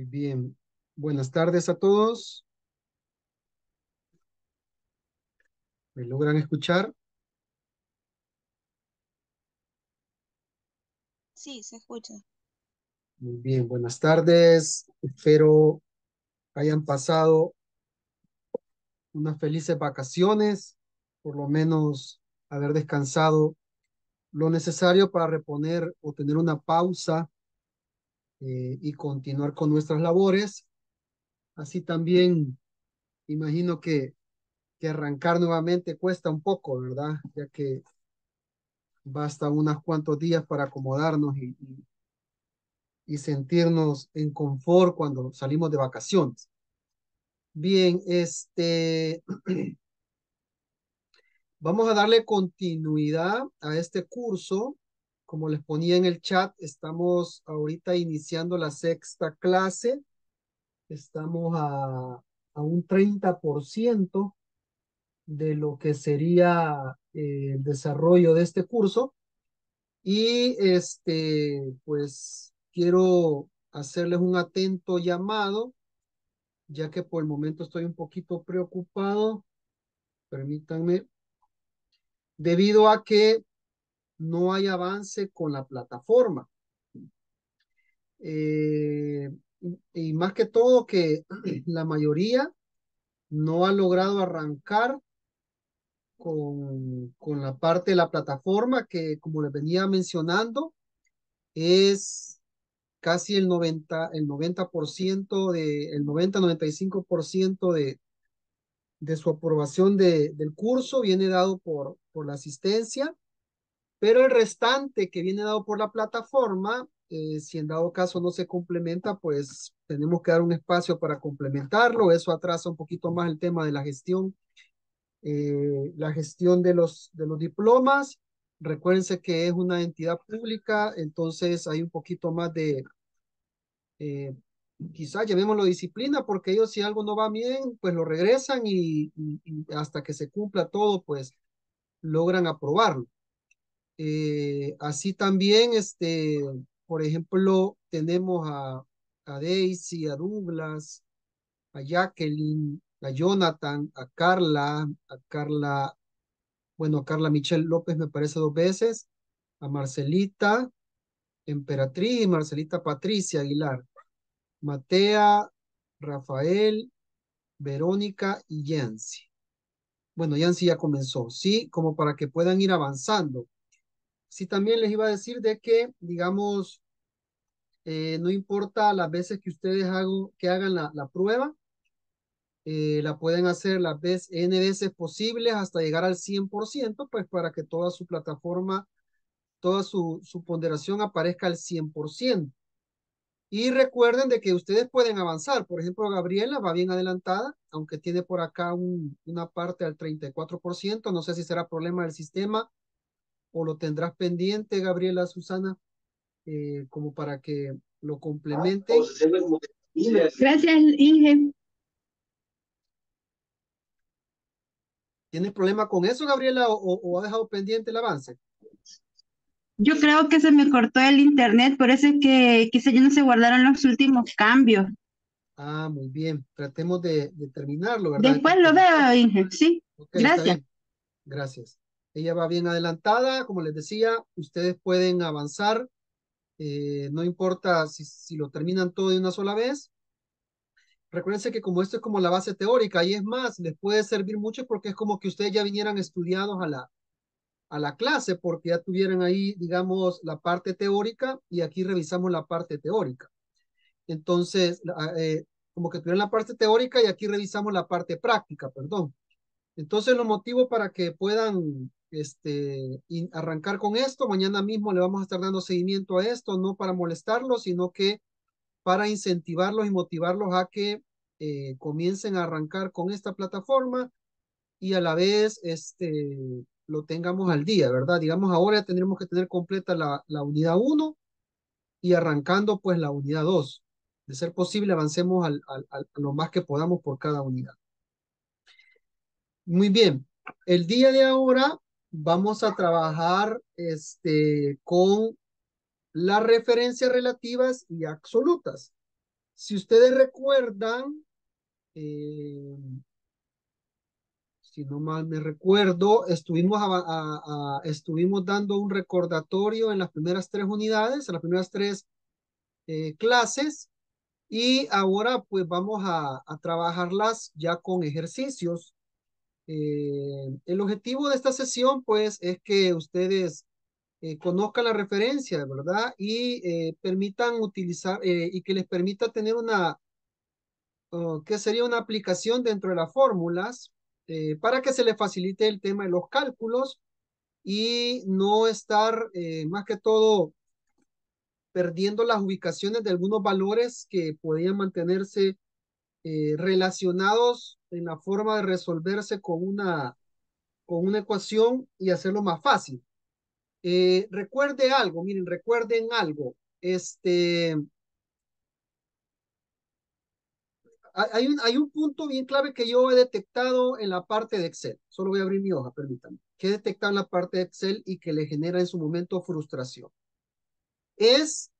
Muy bien. Buenas tardes a todos. ¿Me logran escuchar? Sí, se escucha. Muy bien, buenas tardes. Espero hayan pasado unas felices vacaciones, por lo menos haber descansado lo necesario para reponer o tener una pausa eh, y continuar con nuestras labores. Así también imagino que, que arrancar nuevamente cuesta un poco, ¿verdad? Ya que basta unos cuantos días para acomodarnos y, y, y sentirnos en confort cuando salimos de vacaciones. Bien, este, vamos a darle continuidad a este curso. Como les ponía en el chat, estamos ahorita iniciando la sexta clase. Estamos a, un 30% de lo que sería eh, el desarrollo de este curso. Y este, pues quiero hacerles un atento llamado, ya que por el momento estoy un poquito preocupado. Permítanme. Debido a que no hay avance con la plataforma. Eh, y más que todo que la mayoría no ha logrado arrancar con, con la parte de la plataforma que, como les venía mencionando, es casi el 90, el 90%, de, el 90-95% de, de su aprobación de, del curso viene dado por, por la asistencia, pero el restante que viene dado por la plataforma, eh, si en dado caso no se complementa, pues tenemos que dar un espacio para complementarlo, eso atrasa un poquito más el tema de la gestión eh, la gestión de los, de los diplomas. Recuérdense que es una entidad pública, entonces hay un poquito más de, eh, quizás llamémoslo disciplina, porque ellos si algo no va bien, pues lo regresan y, y, y hasta que se cumpla todo, pues logran aprobarlo. Eh, así también, este, por ejemplo, tenemos a, a Daisy, a Douglas, a Jacqueline, a Jonathan, a Carla, a Carla, bueno, a Carla Michelle López me parece dos veces, a Marcelita Emperatriz Marcelita Patricia Aguilar, Matea, Rafael, Verónica y Yancy. Bueno, Yancy ya comenzó, ¿sí? Como para que puedan ir avanzando. Sí, también les iba a decir de que, digamos, eh, no importa las veces que ustedes hago, que hagan la, la prueba, eh, la pueden hacer las veces, N veces posibles hasta llegar al 100%, pues para que toda su plataforma, toda su, su ponderación aparezca al 100%. Y recuerden de que ustedes pueden avanzar. Por ejemplo, Gabriela va bien adelantada, aunque tiene por acá un, una parte al 34%. No sé si será problema del sistema o lo tendrás pendiente, Gabriela, Susana, eh, como para que lo complementen. Gracias, Inge. ¿Tienes problema con eso, Gabriela, o, o, ha dejado pendiente el avance? Yo creo que se me cortó el internet, por eso es que quizá ya no se guardaron los últimos cambios. Ah, muy bien. Tratemos de, de terminarlo, ¿verdad? Después lo veo, Inge. Sí, okay, gracias. Gracias. Ella va bien adelantada, como les decía, ustedes pueden avanzar, eh, no importa si, si lo terminan todo de una sola vez, Recuérdense que como esto es como la base teórica y es más, les puede servir mucho porque es como que ustedes ya vinieran estudiados a la, a la clase porque ya tuvieran ahí, digamos, la parte teórica y aquí revisamos la parte teórica. Entonces, eh, como que tuvieran la parte teórica y aquí revisamos la parte práctica, perdón. Entonces, los motivos para que puedan este, arrancar con esto, mañana mismo le vamos a estar dando seguimiento a esto, no para molestarlos, sino que para incentivarlos y motivarlos a que eh, comiencen a arrancar con esta plataforma y a la vez este, lo tengamos al día, ¿verdad? Digamos, ahora tendremos que tener completa la, la unidad 1 y arrancando pues la unidad 2. De ser posible, avancemos al, al, lo más que podamos por cada unidad. Muy bien, el día de ahora vamos a trabajar este, con las referencias relativas y absolutas. Si ustedes recuerdan, eh, si no mal me recuerdo, estuvimos, estuvimos dando un recordatorio en las primeras tres unidades, en las primeras tres eh, clases, y ahora pues vamos a, a trabajarlas ya con ejercicios. Eh, el objetivo de esta sesión pues es que ustedes eh, conozcan la referencia, ¿verdad? Y permitan utilizar y que les permita tener una, oh, que sería una aplicación dentro de las fórmulas eh, para que se le facilite el tema de los cálculos y no estar eh, más que todo perdiendo las ubicaciones de algunos valores que podían mantenerse eh, relacionados en la forma de resolverse con una, con una ecuación y hacerlo más fácil. recuerde algo, miren, recuerden algo. Este, hay un, hay un punto bien clave que yo he detectado en la parte de Excel. Solo voy a abrir mi hoja, permítanme. Que he detectado en la parte de Excel y que le genera en su momento frustración. Es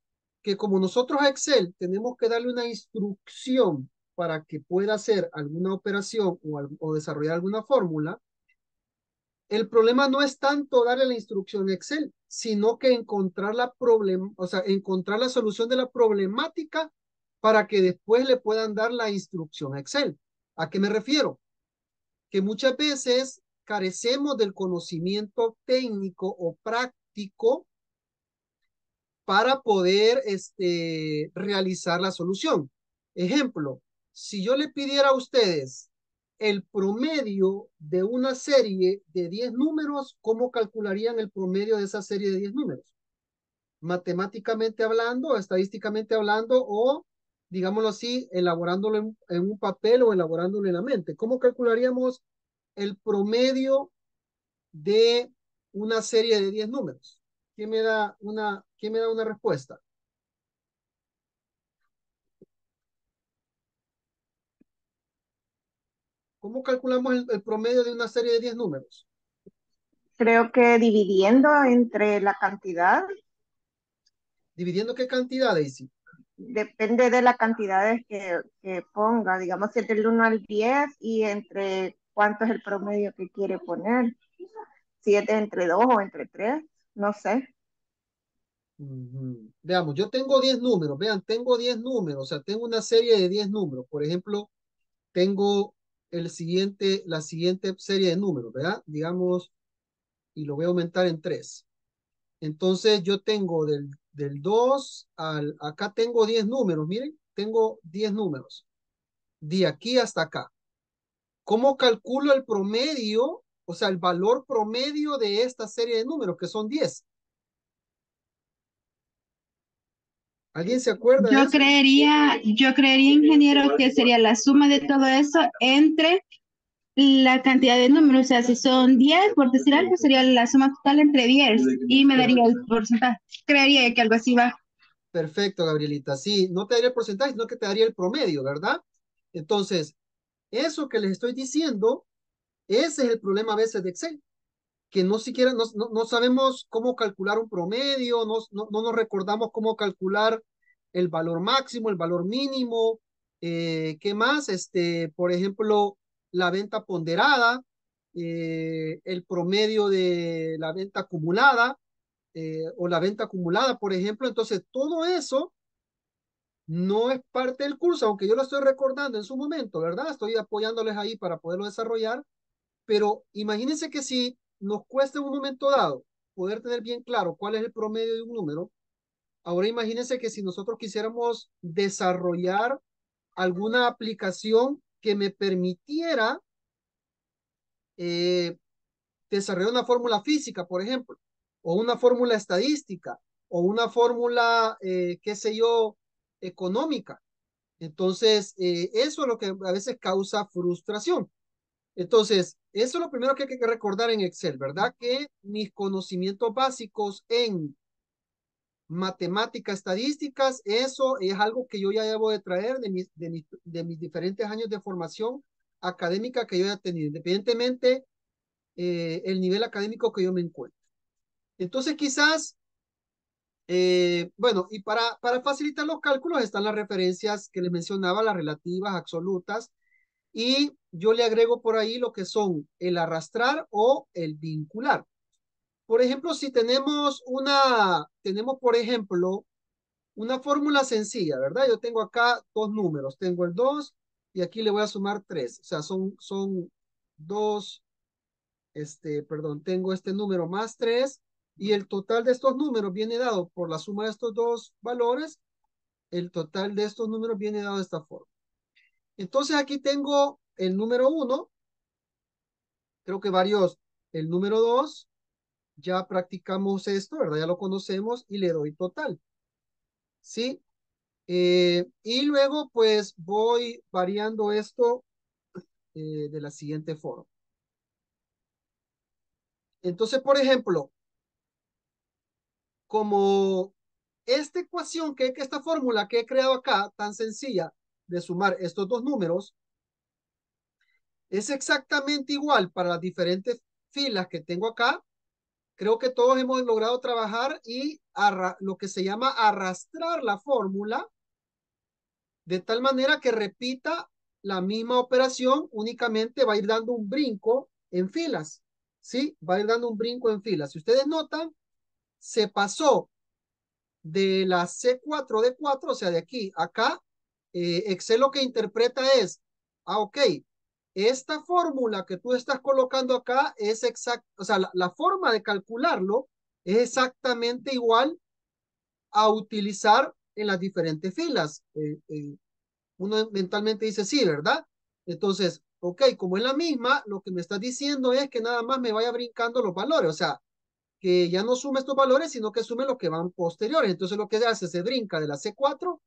que como nosotros a Excel tenemos que darle una instrucción para que pueda hacer alguna operación o, desarrollar alguna fórmula, el problema no es tanto darle la instrucción Excel, sino que encontrar la problema, o sea, encontrar la solución de la problemática para que después le puedan dar la instrucción Excel. ¿A qué me refiero? Que muchas veces carecemos del conocimiento técnico o práctico para poder este, realizar la solución. Ejemplo, si yo le pidiera a ustedes el promedio de una serie de 10 números, ¿cómo calcularían el promedio de esa serie de 10 números? Matemáticamente hablando, estadísticamente hablando o digámoslo así, elaborándolo en, un papel o elaborándolo en la mente. ¿Cómo calcularíamos el promedio de una serie de 10 números? ¿Quién me da una, quién me da una respuesta? ¿Cómo calculamos el, promedio de una serie de 10 números? Creo que dividiendo entre la cantidad. ¿Dividiendo qué cantidad, Daisy? depende de la cantidad que, que ponga, digamos entre el 1 al 10 y entre cuánto es el promedio que quiere poner. Si es entre 2 o entre 3, no sé. Veamos, yo tengo 10 números, vean, tengo 10 números, o sea, tengo una serie de 10 números. Por ejemplo, tengo el siguiente, la siguiente serie de números, ¿verdad? Digamos, y lo voy a aumentar en 3. Entonces yo tengo del del 2 al, acá tengo 10 números, miren, tengo 10 números, de aquí hasta acá. ¿Cómo calculo el promedio, o sea, el valor promedio de esta serie de números, que son 10? ¿Alguien se acuerda? Yo creería, yo creería, ingeniero, que sería la suma de todo eso entre la cantidad de números, o sea, si son 10, por decir algo, sería la suma total entre 10 y me daría el porcentaje. Creería que algo así va. Perfecto, Gabrielita. Sí, no te daría el porcentaje, sino que te daría el promedio, ¿verdad? Entonces, eso que les estoy diciendo, ese es el problema a veces de Excel, que no siquiera, no, no, sabemos cómo calcular un promedio, no, no, no, nos recordamos cómo calcular el valor máximo, el valor mínimo, eh, ¿qué más? Este, por ejemplo, la venta ponderada, eh, el promedio de la venta acumulada eh, o la venta acumulada, por ejemplo. Entonces, todo eso no es parte del curso, aunque yo lo estoy recordando en su momento, ¿verdad? Estoy apoyándoles ahí para poderlo desarrollar, pero imagínense que si nos cuesta en un momento dado poder tener bien claro cuál es el promedio de un número, ahora imagínense que si nosotros quisiéramos desarrollar alguna aplicación que me permitiera eh, desarrollar una fórmula física, por ejemplo, o una fórmula estadística, o una fórmula, eh, qué sé yo, económica. Entonces, eh, eso es lo que a veces causa frustración. Entonces, eso es lo primero que hay que recordar en Excel, ¿verdad? Que mis conocimientos básicos en matemáticas, estadísticas, eso es algo que yo ya debo de traer de mis, de diferentes años de formación académica que yo haya tenido, independientemente eh, el nivel académico que yo me encuentre. Entonces quizás Eh, bueno, y para, para facilitar los cálculos están las referencias que les mencionaba, las relativas, absolutas, y yo le agrego por ahí lo que son el arrastrar o el vincular. Por ejemplo, si tenemos una, tenemos por ejemplo, una fórmula sencilla, ¿verdad? Yo tengo acá dos números, tengo el 2 y aquí le voy a sumar 3, o sea, son, son dos, este, perdón, tengo este número más 3 y el total de estos números viene dado por la suma de estos dos valores, el total de estos números viene dado de esta forma. Entonces aquí tengo el número 1, creo que varios, el número 2, ya practicamos esto, ¿verdad? Ya lo conocemos y le doy total. ¿Sí? Eh, y luego pues voy variando esto eh, de la siguiente forma. Entonces, por ejemplo, como esta ecuación, que esta fórmula que he creado acá, tan sencilla de sumar estos dos números, es exactamente igual para las diferentes filas que tengo acá. Creo que todos hemos logrado trabajar y lo que se llama arrastrar la fórmula de tal manera que repita la misma operación, únicamente va a ir dando un brinco en filas. ¿Sí? Va a ir dando un brinco en filas. Si ustedes notan, se pasó de la C4 de 4, o sea, de aquí acá, eh, Excel lo que interpreta es, ah, ok, esta fórmula que tú estás colocando acá es exacta, o sea, la, forma de calcularlo es exactamente igual a utilizar en las diferentes filas. Eh, eh, uno mentalmente dice, sí, ¿verdad? Entonces, ok, como es la misma, lo que me estás diciendo es que nada más me vaya brincando los valores, o sea, que ya no sume estos valores, sino que sume lo que van posteriores. Entonces lo que se hace, se brinca de la C4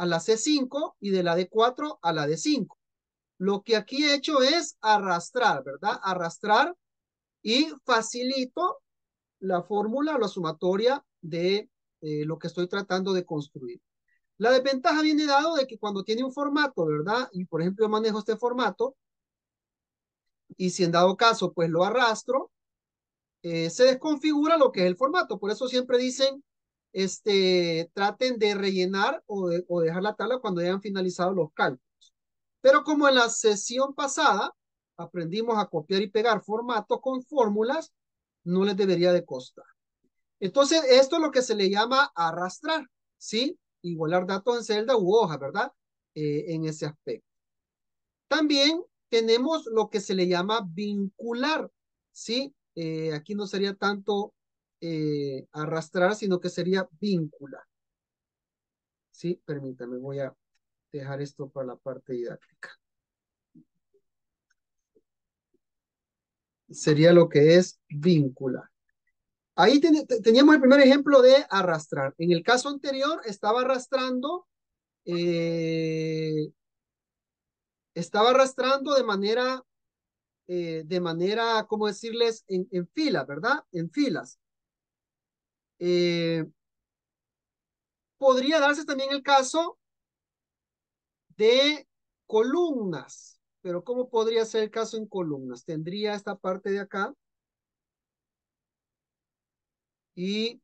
a la C5 y de la D4 a la D5. Lo que aquí he hecho es arrastrar, ¿verdad? Arrastrar y facilito la fórmula, la sumatoria de eh, lo que estoy tratando de construir. La desventaja viene dado de que cuando tiene un formato, ¿verdad? Y por ejemplo yo manejo este formato y si en dado caso pues lo arrastro, eh, se desconfigura lo que es el formato. Por eso siempre dicen, este, traten de rellenar o, dejar la tabla cuando hayan finalizado los cálculos. Pero como en la sesión pasada aprendimos a copiar y pegar formatos con fórmulas, no les debería de costar. Entonces, esto es lo que se le llama arrastrar, ¿sí? Igualar datos en celda u hoja, ¿verdad? Eh, en ese aspecto. También tenemos lo que se le llama vincular, ¿sí? Eh, aquí no sería tanto eh, arrastrar, sino que sería vincular. Sí, permítame, voy a dejar esto para la parte didáctica. Sería lo que es vincular. Ahí teníamos el primer ejemplo de arrastrar. En el caso anterior estaba arrastrando, eh, estaba arrastrando de manera, eh, de manera, ¿cómo decirles? En, en filas, ¿verdad? En filas. Eh, podría darse también el caso de columnas. Pero ¿cómo podría ser el caso en columnas? Tendría esta parte de acá. Y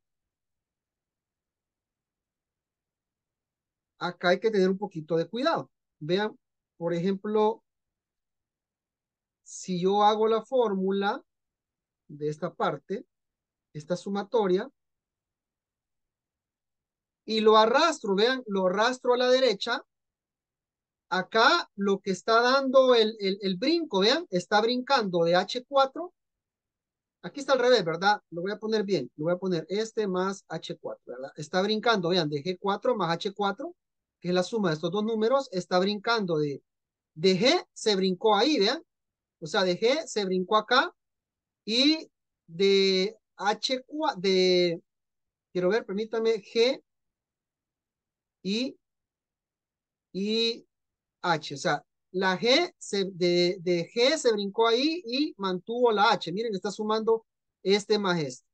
acá hay que tener un poquito de cuidado. Vean, por ejemplo, si yo hago la fórmula de esta parte, esta sumatoria, y lo arrastro, vean, lo arrastro a la derecha, acá lo que está dando el, el, brinco, vean, está brincando de H4. Aquí está al revés, ¿verdad? Lo voy a poner bien. Lo voy a poner este más H4, ¿verdad? Está brincando, vean, de G4 más H4, que es la suma de estos dos números, está brincando de, de G, se brincó ahí, vean. O sea, de G se brincó acá y de H4, de, quiero ver, permítame, G y, y H. O sea, la G se, de, de G se brincó ahí y mantuvo la H. Miren, está sumando este más este.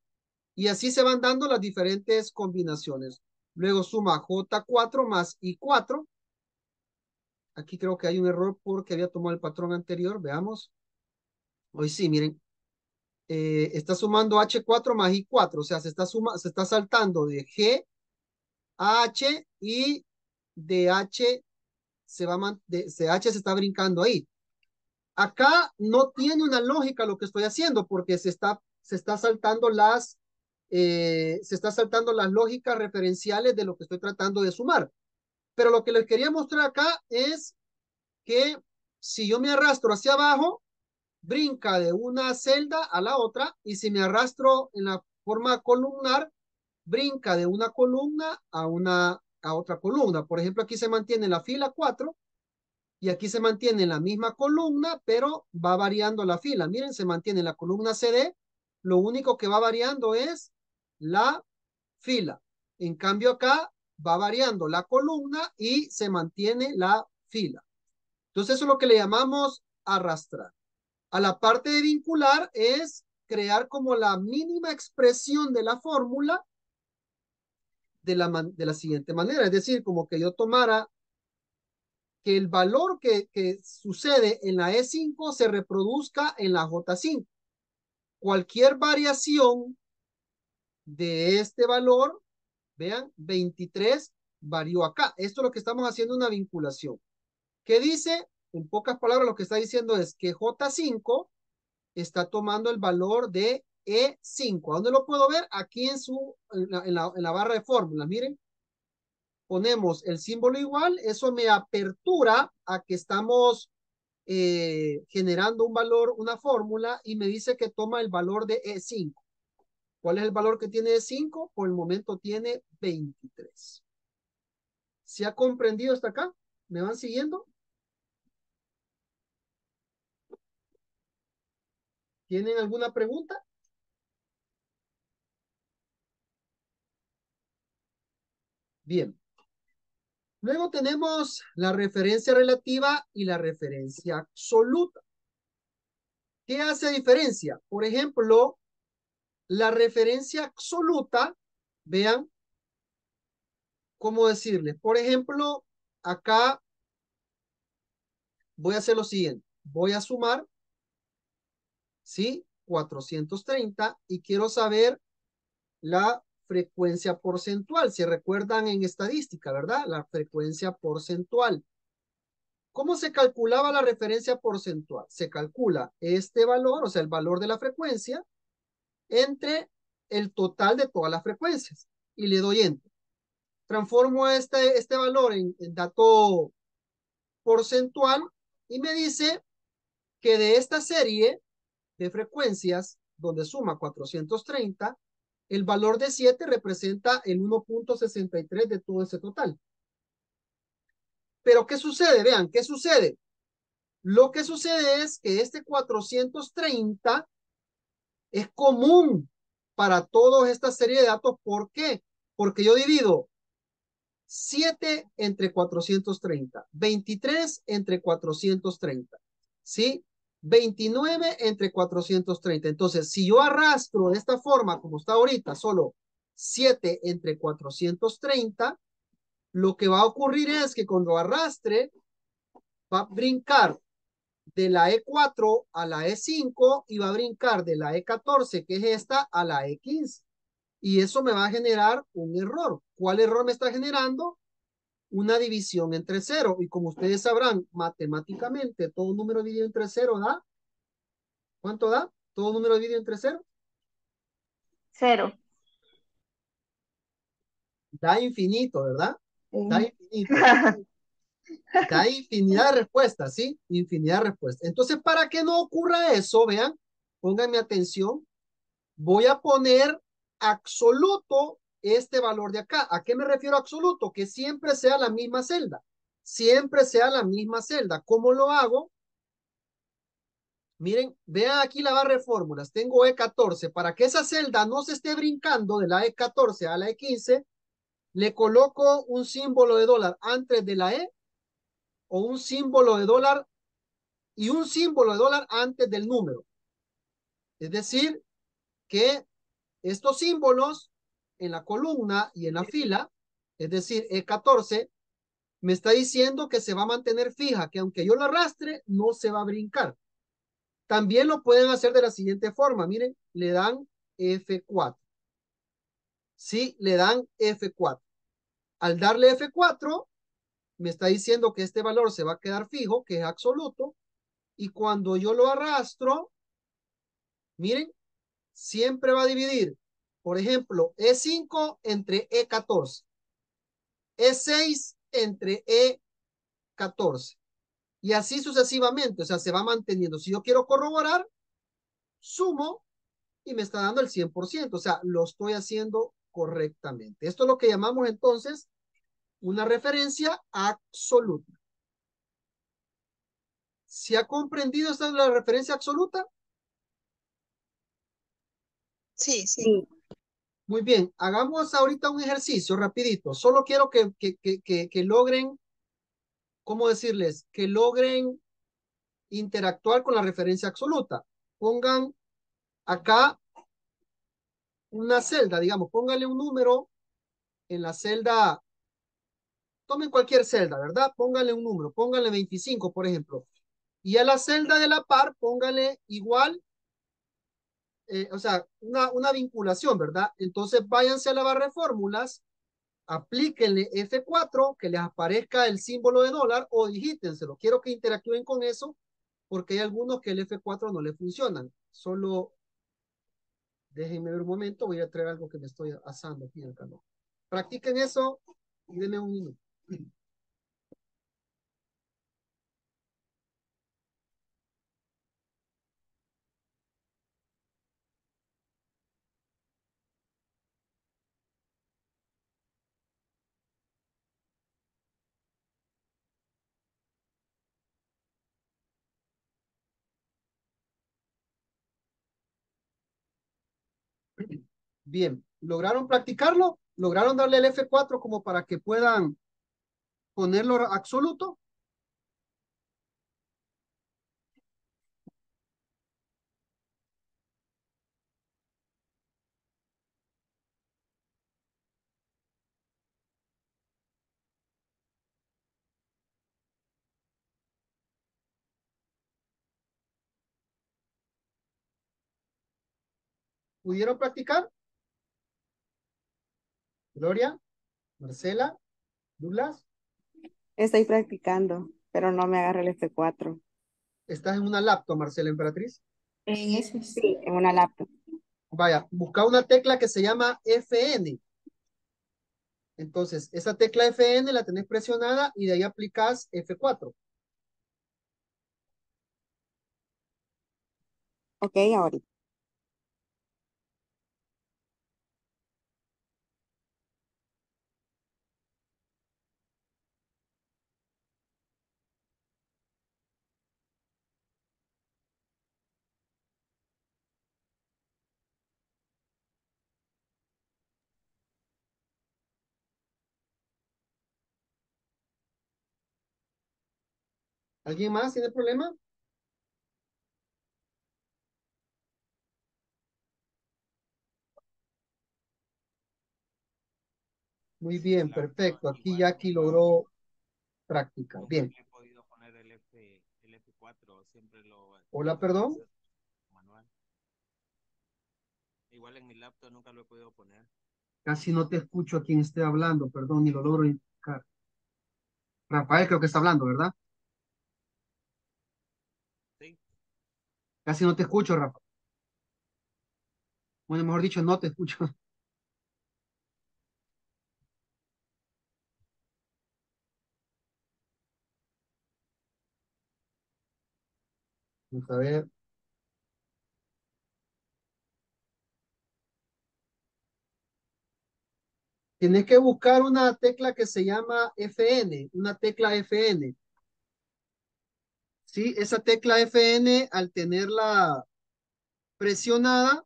Y así se van dando las diferentes combinaciones. Luego suma J4 más I4. Aquí creo que hay un error porque había tomado el patrón anterior. Veamos. Hoy sí, miren. eh, está sumando H4 más I4, o sea, se está, suma, se está saltando de G H y de H se va de, H se está brincando ahí. Acá no tiene una lógica lo que estoy haciendo porque se está, se está saltando las eh, se está saltando las lógicas referenciales de lo que estoy tratando de sumar. Pero lo que les quería mostrar acá es que si yo me arrastro hacia abajo, brinca de una celda a la otra y si me arrastro en la forma columnar, brinca de una columna a una a otra columna. Por ejemplo, aquí se mantiene la fila 4 y aquí se mantiene la misma columna, pero va variando la fila. Miren, se mantiene la columna CD. Lo único que va variando es la fila. En cambio acá va variando la columna y se mantiene la fila. Entonces eso es lo que le llamamos arrastrar. A la parte de vincular es crear como la mínima expresión de la fórmula de la, de la siguiente manera. Es decir, como que yo tomara que el valor que, que sucede en la E5 se reproduzca en la J5. Cualquier variación de este valor, vean, 23 varió acá. Esto es lo que estamos haciendo una vinculación. ¿Qué dice? En pocas palabras, lo que está diciendo es que J5 está tomando el valor de E5. dónde lo puedo ver? Aquí en, su, en, la, en la barra de fórmulas. Miren, ponemos el símbolo igual. Eso me apertura a que estamos eh, generando un valor, una fórmula, y me dice que toma el valor de E5. ¿Cuál es el valor que tiene de 5? Por el momento tiene 23. ¿Se ha comprendido hasta acá? ¿Me van siguiendo? ¿Tienen alguna pregunta? Bien. Luego tenemos la referencia relativa y la referencia absoluta. ¿Qué hace diferencia? Por ejemplo, la referencia absoluta, vean, ¿cómo decirles? Por ejemplo, acá voy a hacer lo siguiente. Voy a sumar, ¿sí? 430 y quiero saber la frecuencia porcentual. Si recuerdan en estadística, ¿verdad? La frecuencia porcentual. ¿Cómo se calculaba la referencia porcentual? Se calcula este valor, o sea, el valor de la frecuencia, entre el total de todas las frecuencias y le doy enter. Transformo este, este valor en, dato porcentual y me dice que de esta serie de frecuencias donde suma 430, el valor de 7 representa el 1.63 de todo ese total. Pero ¿qué sucede? Vean, ¿qué sucede? Lo que sucede es que este 430 es común para toda esta serie de datos. ¿Por qué? Porque yo divido 7 entre 430, 23 entre 430, ¿sí? 29 entre 430. Entonces, si yo arrastro de esta forma, como está ahorita, solo 7 entre 430, lo que va a ocurrir es que cuando arrastre, va a brincar de la E4 a la E5 y va a brincar de la E14, que es esta, a la E15. Y eso me va a generar un error. ¿Cuál error me está generando? Una división entre cero. Y como ustedes sabrán, matemáticamente, todo número dividido entre cero da. ¿Cuánto da? ¿Todo número dividido entre cero? Cero. Da infinito, ¿verdad? Da infinito. Da infinidad de respuestas, ¿sí? Infinidad de respuestas. Entonces, para que no ocurra eso, vean, pónganme atención, voy a poner absoluto este valor de acá. ¿A qué me refiero absoluto? Que siempre sea la misma celda. Siempre sea la misma celda. ¿Cómo lo hago? Miren, vean aquí la barra de fórmulas. Tengo E14. Para que esa celda no se esté brincando de la E14 a la E15, le coloco un símbolo de dólar antes de la E o un símbolo de dólar y un símbolo de dólar antes del número. Es decir, que estos símbolos en la columna y en la fila, es decir, E14, me está diciendo que se va a mantener fija, que aunque yo lo arrastre, no se va a brincar. También lo pueden hacer de la siguiente forma. Miren, le dan F4. Sí, le dan F4. Al darle F4, me está diciendo que este valor se va a quedar fijo, que es absoluto. Y cuando yo lo arrastro, miren, siempre va a dividir. Por ejemplo, E5 entre E14. E6 entre E14. Y así sucesivamente, o sea, se va manteniendo. Si yo quiero corroborar, sumo y me está dando el 100%, o sea, lo estoy haciendo correctamente. Esto es lo que llamamos entonces una referencia absoluta. ¿Se ha comprendido esta es la referencia absoluta? Sí, sí. Muy bien, hagamos ahorita un ejercicio rapidito. Solo quiero que, que, que, que logren ¿cómo decirles? Que logren interactuar con la referencia absoluta. Pongan acá una celda, digamos, pónganle un número en la celda, tomen cualquier celda, ¿verdad? Pónganle un número, pónganle 25, por ejemplo. Y a la celda de la par, pónganle igual, eh, o sea, una, una vinculación, ¿verdad? Entonces váyanse a la barra de fórmulas aplíquenle F4, que les aparezca el símbolo de dólar o digítenselo. Quiero que interactúen con eso porque hay algunos que el F4 no le funcionan. Solo déjenme ver un momento, voy a traer algo que me estoy asando aquí en el canal. Practiquen eso y denme un minuto. Bien, ¿lograron practicarlo? ¿Lograron darle el F4 como para que puedan ponerlo absoluto? ¿Pudieron practicar? Gloria, Marcela, Douglas. Estoy practicando, pero no me agarra el F4. ¿Estás en una laptop, Marcela Emperatriz? En ese Sí, en una laptop. Vaya, busca una tecla que se llama FN. Entonces, esa tecla FN la tenés presionada y de ahí aplicás F4. Ok, ahorita. ¿Alguien más tiene problema? Muy bien, perfecto. Aquí Jackie logró practicar. Bien. he podido poner el, F, el F4, siempre lo... Hola, perdón. Igual en mi laptop nunca lo he podido poner. Casi no te escucho a quien esté hablando, perdón, ni lo logro identificar. Rafael creo que está hablando, ¿verdad? Casi no te escucho, Rafa. Bueno, mejor dicho, no te escucho. Vamos a ver. Tienes que buscar una tecla que se llama FN, una tecla FN. Sí, esa tecla FN, al tenerla presionada,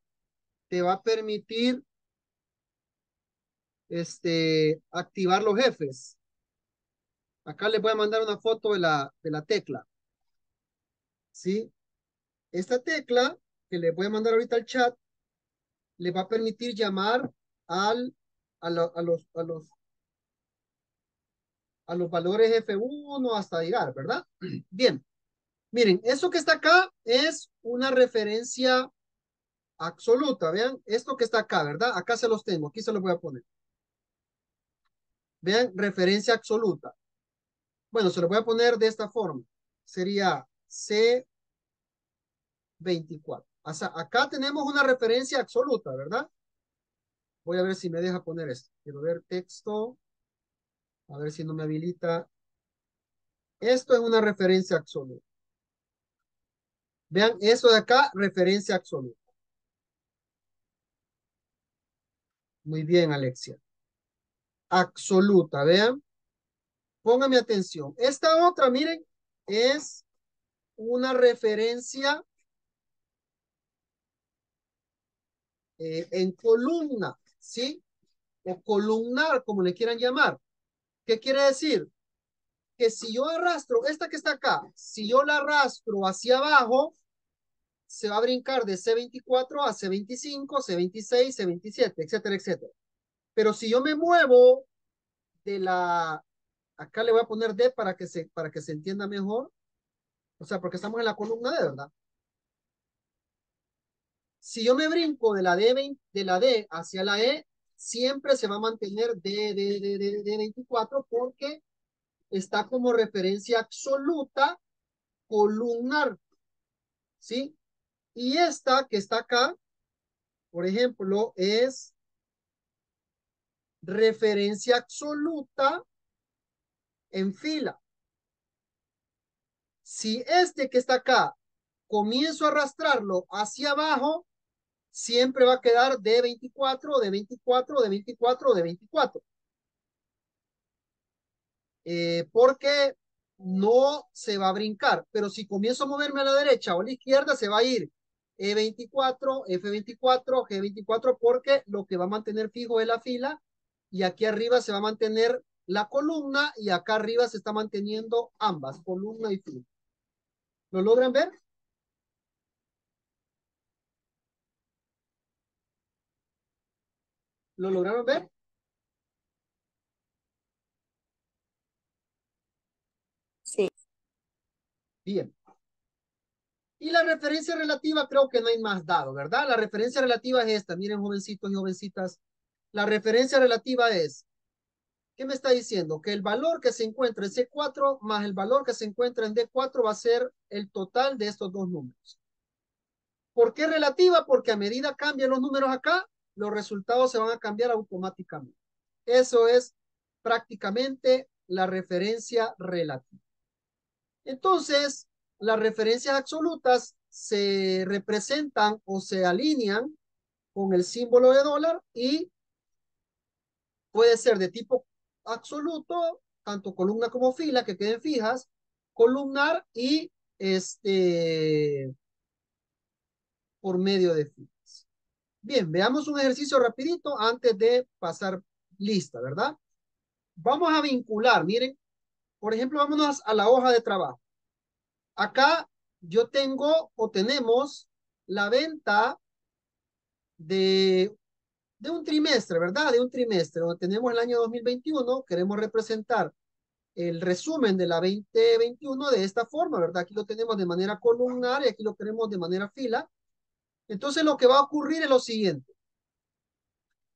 te va a permitir este, activar los jefes. Acá les voy a mandar una foto de la, de la tecla. ¿Sí? Esta tecla, que les voy a mandar ahorita al chat, le va a permitir llamar al, a, a los, a, los, a los valores F1 hasta llegar, ¿verdad? Bien. Miren, eso que está acá es una referencia absoluta. Vean, esto que está acá, ¿verdad? Acá se los tengo, aquí se los voy a poner. Vean, referencia absoluta. Bueno, se lo voy a poner de esta forma. Sería C24. O acá tenemos una referencia absoluta, ¿verdad? Voy a ver si me deja poner esto. Quiero ver texto. A ver si no me habilita. Esto es una referencia absoluta. Vean, eso de acá, referencia absoluta. Muy bien, Alexia. Absoluta, vean. Póngame atención. Esta otra, miren, es una referencia eh, en columna, ¿sí? O columnar, como le quieran llamar. ¿Qué quiere decir? Que si yo arrastro, esta que está acá, si yo la arrastro hacia abajo, se va a brincar de C24 a C25, C26, C27, etcétera, etcétera. Pero si yo me muevo de la, acá le voy a poner D para que se, para que se entienda mejor. O sea, porque estamos en la columna D, ¿verdad? Si yo me brinco de la D, de la D hacia la E, siempre se va a mantener D, D, D, D, D24 porque está como referencia absoluta columnar. ¿Sí? Y esta que está acá, por ejemplo, es referencia absoluta en fila. Si este que está acá comienzo a arrastrarlo hacia abajo, siempre va a quedar de 24, de 24, de 24, de 24. Eh, porque no se va a brincar, pero si comienzo a moverme a la derecha o a la izquierda, se va a ir E24, F24, G24, porque lo que va a mantener fijo es la fila y aquí arriba se va a mantener la columna y acá arriba se está manteniendo ambas, columna y fila. ¿Lo logran ver? ¿Lo lograron ver? Sí. Bien. Y la referencia relativa creo que no hay más dado, ¿verdad? La referencia relativa es esta. Miren, jovencitos y jovencitas. La referencia relativa es, ¿qué me está diciendo? Que el valor que se encuentra en C4 más el valor que se encuentra en D4 va a ser el total de estos dos números. ¿Por qué relativa? Porque a medida cambian los números acá, los resultados se van a cambiar automáticamente. Eso es prácticamente la referencia relativa. Entonces, las referencias absolutas se representan o se alinean con el símbolo de dólar y puede ser de tipo absoluto, tanto columna como fila, que queden fijas, columnar y este por medio de filas. Bien, veamos un ejercicio rapidito antes de pasar lista, ¿verdad? Vamos a vincular, miren, por ejemplo, vámonos a la hoja de trabajo. Acá yo tengo o tenemos la venta de, de un trimestre, ¿verdad? De un trimestre, donde tenemos el año 2021, queremos representar el resumen de la 2021 de esta forma, ¿verdad? Aquí lo tenemos de manera columnar y aquí lo tenemos de manera fila. Entonces lo que va a ocurrir es lo siguiente.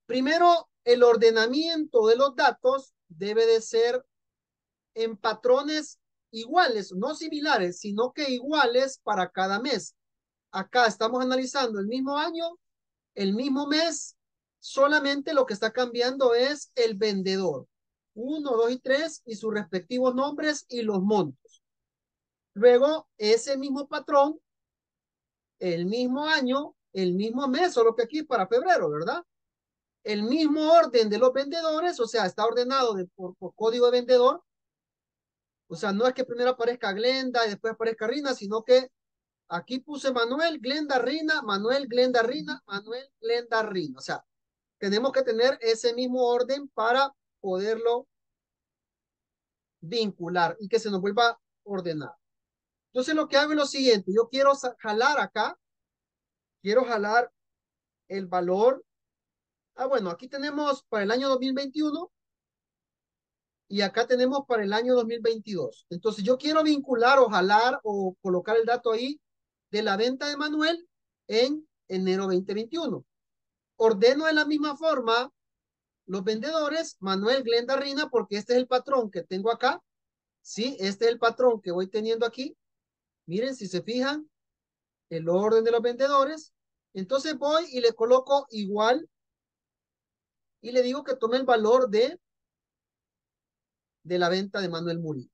Primero, el ordenamiento de los datos debe de ser en patrones iguales, no similares, sino que iguales para cada mes. Acá estamos analizando el mismo año, el mismo mes, solamente lo que está cambiando es el vendedor. Uno, dos y tres y sus respectivos nombres y los montos. Luego, ese mismo patrón, el mismo año, el mismo mes, solo que aquí para febrero, ¿verdad? El mismo orden de los vendedores, o sea, está ordenado de, por, por código de vendedor, o sea, no es que primero aparezca Glenda y después aparezca Rina, sino que aquí puse Manuel, Glenda, Rina, Manuel, Glenda, Rina, Manuel, Glenda, Rina. O sea, tenemos que tener ese mismo orden para poderlo vincular y que se nos vuelva a ordenar. Entonces lo que hago es lo siguiente, yo quiero jalar acá, quiero jalar el valor. Ah, bueno, aquí tenemos para el año 2021 y acá tenemos para el año 2022. Entonces yo quiero vincular o jalar o colocar el dato ahí de la venta de Manuel en enero 2021. Ordeno de la misma forma los vendedores, Manuel Glenda Rina, porque este es el patrón que tengo acá. Sí, este es el patrón que voy teniendo aquí. Miren, si se fijan, el orden de los vendedores. Entonces voy y le coloco igual y le digo que tome el valor de, de la venta de Manuel Murillo.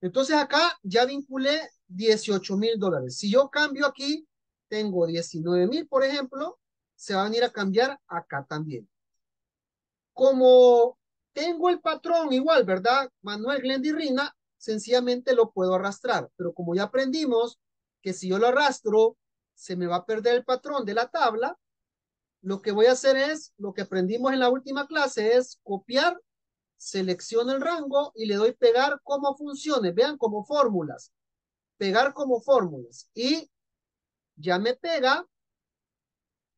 Entonces acá ya vinculé 18 mil dólares. Si yo cambio aquí, tengo 19 mil, por ejemplo, se va a venir a cambiar acá también. Como tengo el patrón igual, ¿verdad? Manuel Glendy Rina, sencillamente lo puedo arrastrar. Pero como ya aprendimos que si yo lo arrastro, se me va a perder el patrón de la tabla, lo que voy a hacer es, lo que aprendimos en la última clase es copiar, selecciono el rango y le doy pegar como funciones, vean como fórmulas, pegar como fórmulas y ya me pega,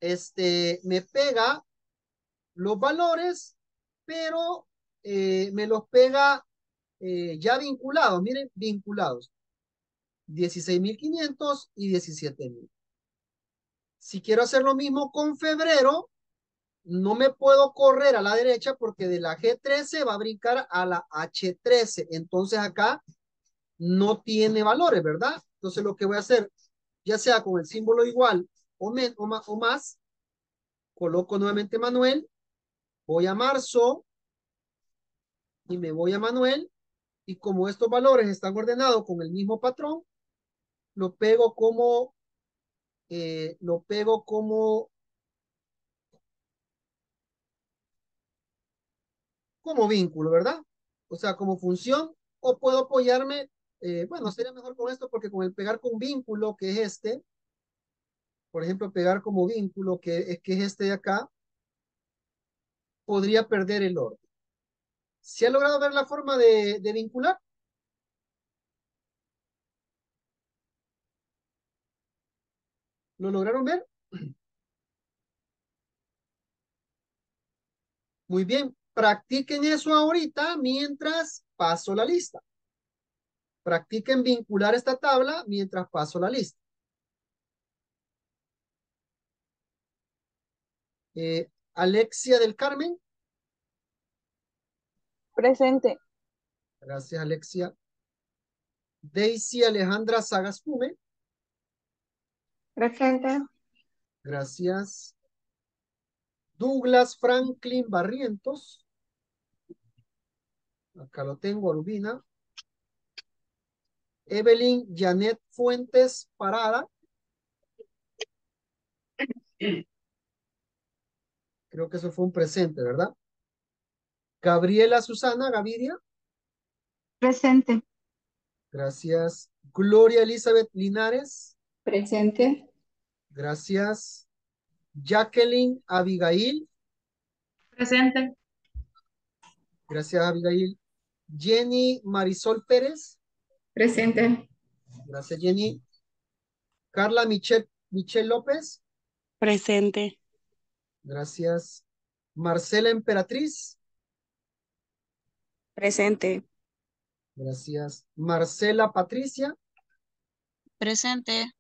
este, me pega los valores, pero eh, me los pega eh, ya vinculados, miren, vinculados. 16.500 y 17.000. Si quiero hacer lo mismo con febrero, no me puedo correr a la derecha porque de la G13 va a brincar a la H13. Entonces acá no tiene valores, ¿verdad? Entonces lo que voy a hacer, ya sea con el símbolo igual o, más, o más, coloco nuevamente Manuel, voy a marzo y me voy a Manuel y como estos valores están ordenados con el mismo patrón, lo pego como, eh, lo pego como, como vínculo, ¿verdad? O sea, como función, o puedo apoyarme, eh, bueno, sería mejor con esto porque con el pegar con vínculo, que es este, por ejemplo, pegar como vínculo, que es, que es este de acá, podría perder el orden. ¿Se ha logrado ver la forma de, de vincular? ¿Lo lograron ver? Muy bien, practiquen eso ahorita mientras paso la lista. Practiquen vincular esta tabla mientras paso la lista. Eh, Alexia del Carmen. Presente. Gracias, Alexia. Daisy Alejandra Sagaspume. Presente. Gracias. Douglas Franklin Barrientos. Acá lo tengo, Rubina. Evelyn Janet Fuentes Parada. Creo que eso fue un presente, ¿verdad? Gabriela Susana Gaviria. Presente. Gracias. Gloria Elizabeth Linares. Presente. Gracias. Jacqueline Abigail. Presente. Gracias, Abigail. Jenny Marisol Pérez. Presente. Gracias, Jenny. Carla Michelle, Michelle López. Presente. Gracias. Marcela Emperatriz. Presente. Gracias. Marcela Patricia. Presente.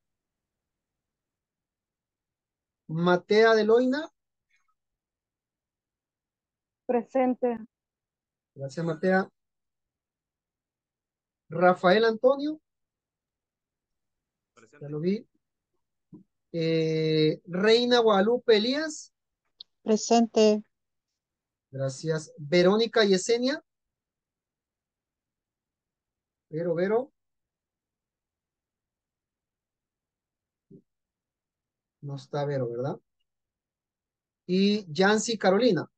Matea de Loina. Presente. Gracias, Matea. Rafael Antonio. Ya lo vi. Eh, Reina Guadalupe Elías. Presente. Gracias. Verónica Yesenia. Vero, Vero. No está Vero, ¿verdad? Y Yancy Carolina.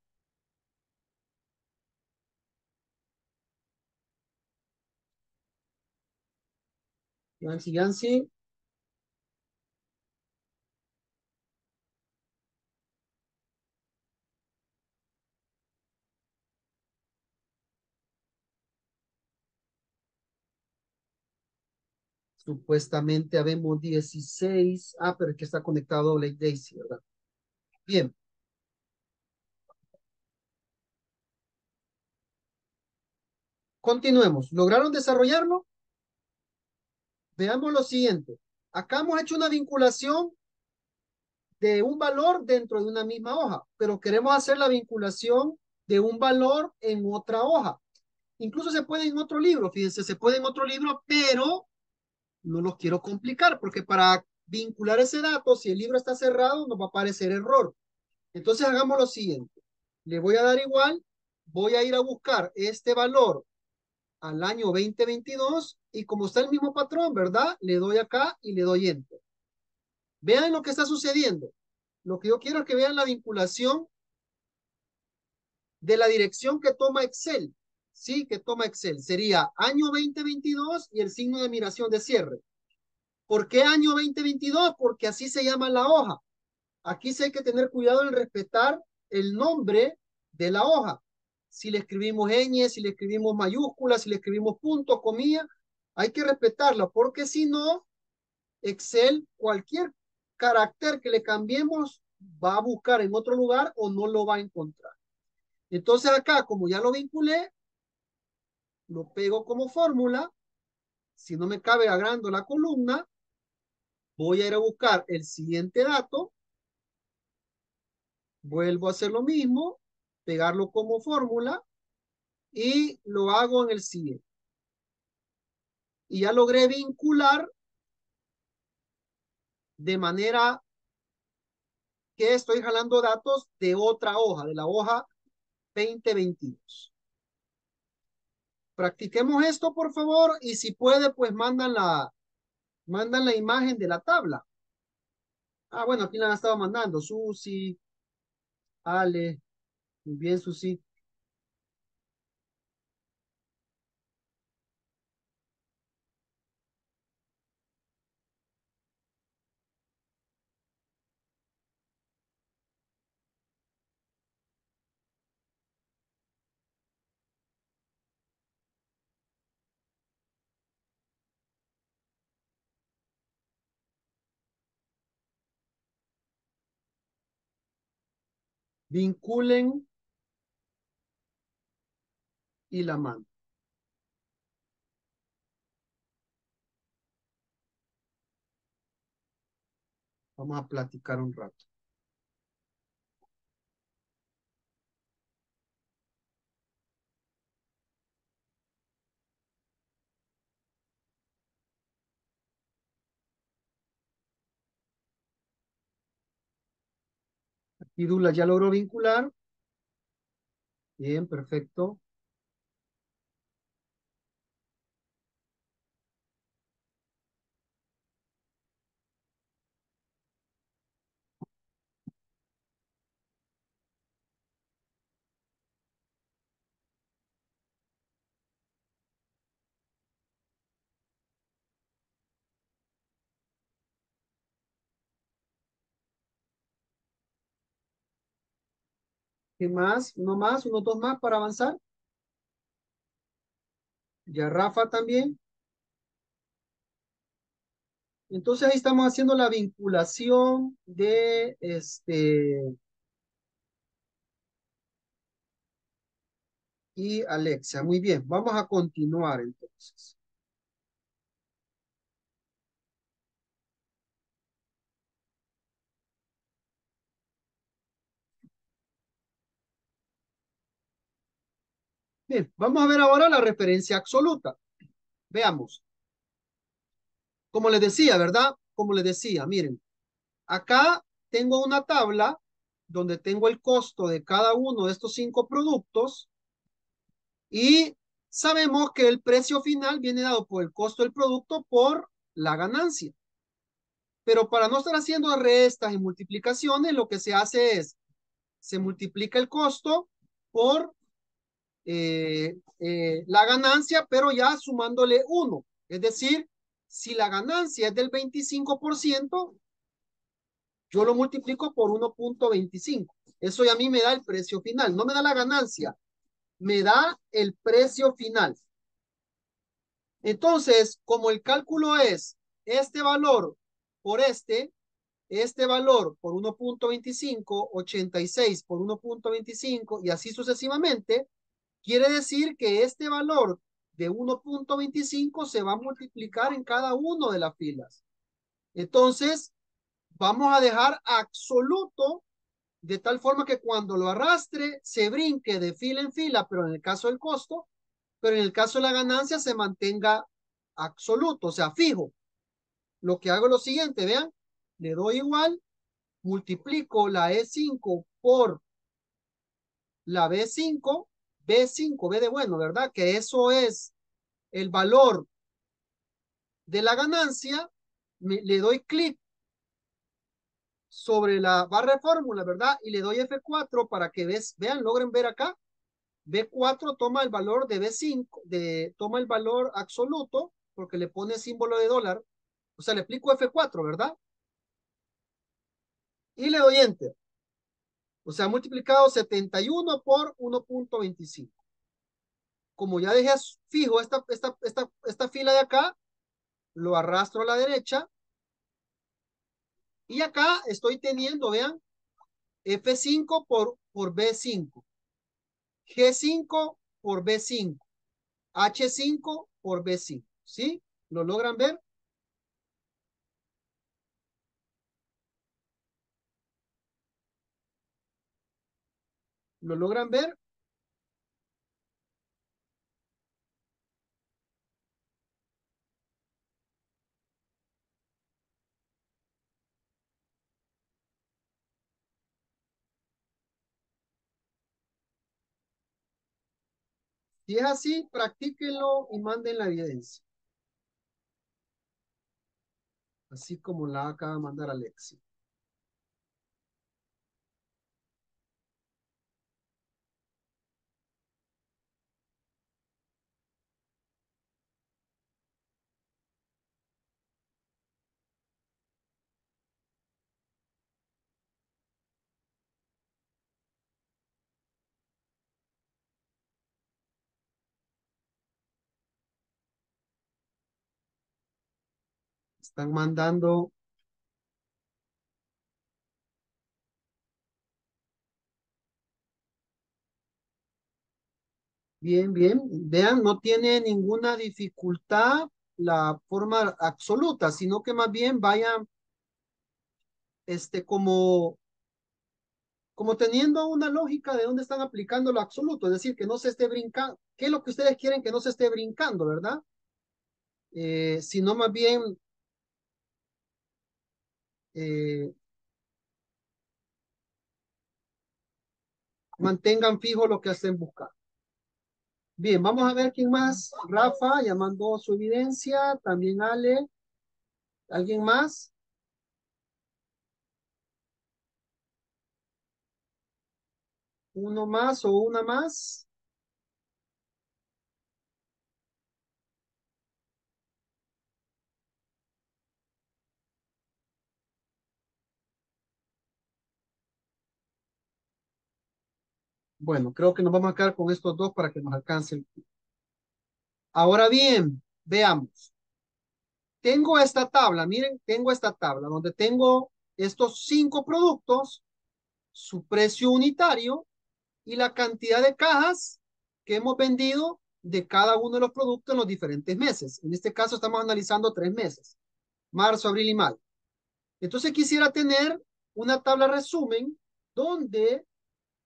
Yancy, Yancy. Supuestamente habemos 16. Ah, pero es que está conectado Lake Daisy, ¿verdad? Bien. Continuemos. ¿Lograron desarrollarlo? Veamos lo siguiente. Acá hemos hecho una vinculación de un valor dentro de una misma hoja, pero queremos hacer la vinculación de un valor en otra hoja. Incluso se puede en otro libro, fíjense, se puede en otro libro, pero no los quiero complicar porque para vincular ese dato, si el libro está cerrado, nos va a aparecer error. Entonces hagamos lo siguiente. Le voy a dar igual, voy a ir a buscar este valor al año 2022 y como está el mismo patrón, ¿verdad? Le doy acá y le doy enter. Vean lo que está sucediendo. Lo que yo quiero es que vean la vinculación de la dirección que toma Excel. Sí, que toma Excel. Sería año 2022 y el signo de admiración de cierre. ¿Por qué año 2022? Porque así se llama la hoja. Aquí sí hay que tener cuidado en respetar el nombre de la hoja. Si le escribimos ñ, si le escribimos mayúsculas, si le escribimos punto, comilla, hay que respetarla, porque si no, Excel, cualquier carácter que le cambiemos, va a buscar en otro lugar o no lo va a encontrar. Entonces acá, como ya lo vinculé, lo pego como fórmula. Si no me cabe agrando la columna, voy a ir a buscar el siguiente dato. Vuelvo a hacer lo mismo, pegarlo como fórmula y lo hago en el siguiente. Y ya logré vincular de manera que estoy jalando datos de otra hoja, de la hoja 2022. Practiquemos esto, por favor, y si puede, pues mandan la, mandan la imagen de la tabla. Ah, bueno, aquí la han estado mandando. Susi, Ale, muy bien, Susi. Vinculen y la mano. Vamos a platicar un rato. Aquí Dula ya logró vincular. Bien, perfecto. ¿Qué más? ¿Uno más? ¿Uno, dos más para avanzar? Ya Rafa también. Entonces ahí estamos haciendo la vinculación de este y Alexa. Muy bien, vamos a continuar entonces. Bien, vamos a ver ahora la referencia absoluta. Veamos. Como les decía, ¿verdad? Como les decía, miren, acá tengo una tabla donde tengo el costo de cada uno de estos cinco productos y sabemos que el precio final viene dado por el costo del producto por la ganancia. Pero para no estar haciendo restas y multiplicaciones, lo que se hace es, se multiplica el costo por eh, eh, la ganancia, pero ya sumándole uno. Es decir, si la ganancia es del 25%, yo lo multiplico por 1.25. Eso ya a mí me da el precio final. No me da la ganancia, me da el precio final. Entonces, como el cálculo es este valor por este, este valor por 1.25, 86 por 1.25 y así sucesivamente, quiere decir que este valor de 1.25 se va a multiplicar en cada uno de las filas. Entonces, vamos a dejar absoluto de tal forma que cuando lo arrastre se brinque de fila en fila, pero en el caso del costo, pero en el caso de la ganancia se mantenga absoluto, o sea, fijo. Lo que hago es lo siguiente, vean, le doy igual, multiplico la E5 por la B5, B5, B de bueno, ¿verdad? Que eso es el valor de la ganancia, le doy clic sobre la barra de fórmula, ¿verdad? Y le doy F4 para que vean, logren ver acá. B4 toma el valor de B5, de, toma el valor absoluto, porque le pone símbolo de dólar. O sea, le aplico F4, ¿verdad? Y le doy Enter. O sea, multiplicado 71 por 1.25. Como ya dejé fijo esta, fila de acá, lo arrastro a la derecha. Y acá estoy teniendo, vean, F5 por, por B5. G5 por B5. H5 por B5. ¿Sí? ¿Lo logran ver? ¿Lo logran ver? Si es así, practíquenlo y manden la evidencia. Así como la acaba de mandar Alexi. Están mandando Bien, bien. Vean, no tiene ninguna dificultad la forma absoluta, sino que más bien vayan este, como, como teniendo una lógica de dónde están aplicando lo absoluto, es decir, que no se esté brincando. ¿Qué es lo que ustedes quieren que no se esté brincando, verdad? Eh, sino más bien eh, mantengan fijo lo que hacen buscar. Bien, vamos a ver quién más. Rafa ya mandó su evidencia, también Ale. ¿Alguien más? ¿Uno más o una más? Bueno, creo que nos vamos a quedar con estos dos para que nos alcancen. Ahora bien, veamos. Tengo esta tabla, miren, tengo esta tabla donde tengo estos cinco productos, su precio unitario y la cantidad de cajas que hemos vendido de cada uno de los productos en los diferentes meses. En este caso estamos analizando tres meses, marzo, abril y mayo. Entonces quisiera tener una tabla resumen donde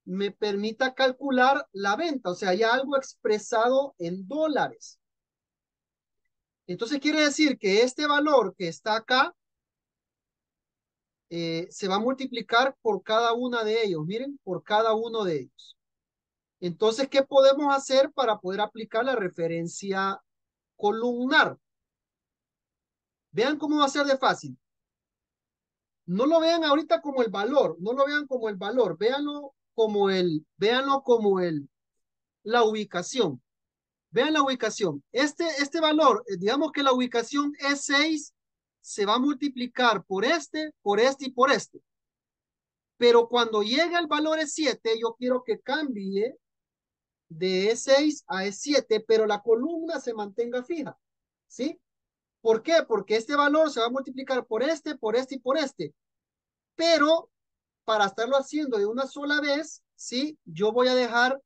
me permita calcular la venta, o sea, hay algo expresado en dólares. Entonces quiere decir que este valor que está acá eh, se va a multiplicar por cada una de ellos, miren, por cada uno de ellos. Entonces, ¿qué podemos hacer para poder aplicar la referencia columnar? Vean cómo va a ser de fácil. No lo vean ahorita como el valor, no lo vean como el valor, véanlo como el, véanlo como el, la ubicación. Vean la ubicación. Este, este valor, eh, digamos que la ubicación es 6, se va a multiplicar por este, por este y por este. Pero cuando llega el valor es 7, yo quiero que cambie de E6 a E7, pero la columna se mantenga fija. ¿Sí? ¿Por qué? Porque este valor se va a multiplicar por este, por este y por este. Pero para estarlo haciendo de una sola vez, ¿sí? Yo voy a dejar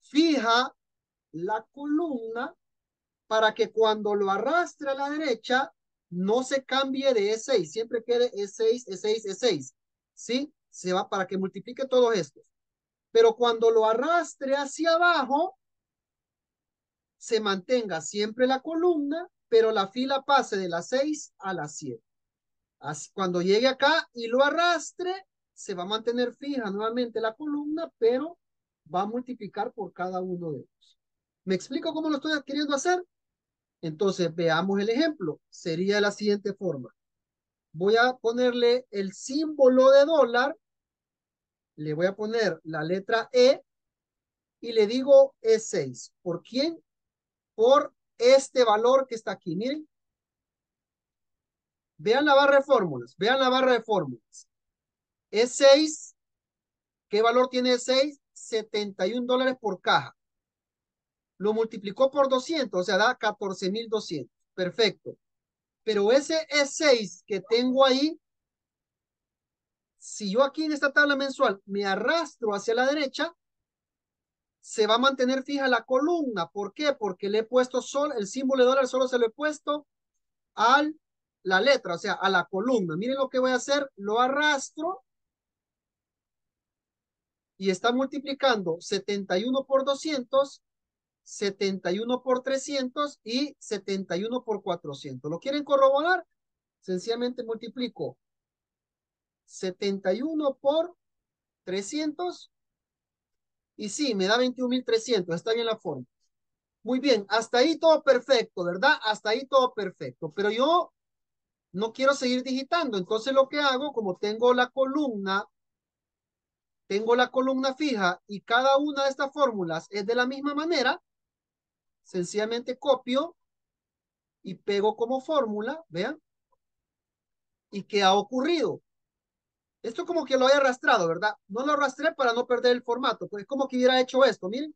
fija la columna para que cuando lo arrastre a la derecha no se cambie de E6, siempre quede E E6, E6, E6, ¿sí? Se va para que multiplique todos estos. Pero cuando lo arrastre hacia abajo, se mantenga siempre la columna, pero la fila pase de la 6 a la 7. Así, cuando llegue acá y lo arrastre, se va a mantener fija nuevamente la columna, pero va a multiplicar por cada uno de ellos. ¿Me explico cómo lo estoy queriendo hacer? Entonces, veamos el ejemplo. Sería de la siguiente forma. Voy a ponerle el símbolo de dólar. Le voy a poner la letra E y le digo E6. ¿Por quién? Por este valor que está aquí. Miren. Vean la barra de fórmulas. Vean la barra de fórmulas. E6. ¿Qué valor tiene E6? 71 dólares por caja. Lo multiplicó por 200, o sea, da 14,200. Perfecto. Pero ese E6 que tengo ahí, si yo aquí en esta tabla mensual me arrastro hacia la derecha, se va a mantener fija la columna. ¿Por qué? Porque le he puesto solo, el símbolo de dólar solo se lo he puesto a la letra, o sea, a la columna. Miren lo que voy a hacer, lo arrastro y está multiplicando 71 por 200, 71 por 300 y 71 por 400. ¿Lo quieren corroborar? Sencillamente multiplico 71 por 300 y sí, me da 21.300. Está bien la forma. Muy bien, hasta ahí todo perfecto, ¿verdad? Hasta ahí todo perfecto. Pero yo no quiero seguir digitando. Entonces lo que hago, como tengo la columna tengo la columna fija y cada una de estas fórmulas es de la misma manera, sencillamente copio y pego como fórmula, vean. ¿Y qué ha ocurrido? Esto como que lo he arrastrado, ¿verdad? No lo arrastré para no perder el formato, pues es como que hubiera hecho esto, miren.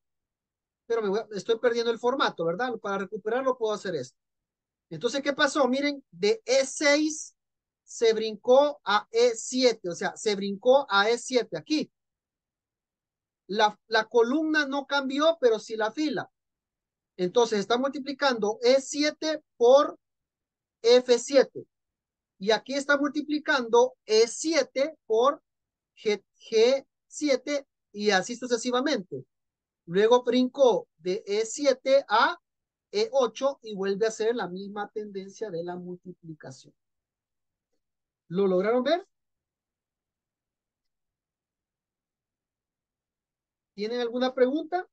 Pero me estoy perdiendo el formato, ¿verdad? Para recuperarlo puedo hacer esto. Entonces, ¿qué pasó? Miren, de E6 se brincó a E7, o sea, se brincó a E7 aquí. La, la columna no cambió, pero sí la fila. Entonces está multiplicando E7 por F7. Y aquí está multiplicando E7 por G, G7 y así sucesivamente. Luego brincó de E7 a E8 y vuelve a ser la misma tendencia de la multiplicación. ¿Lo lograron ver? ¿Tienen alguna pregunta?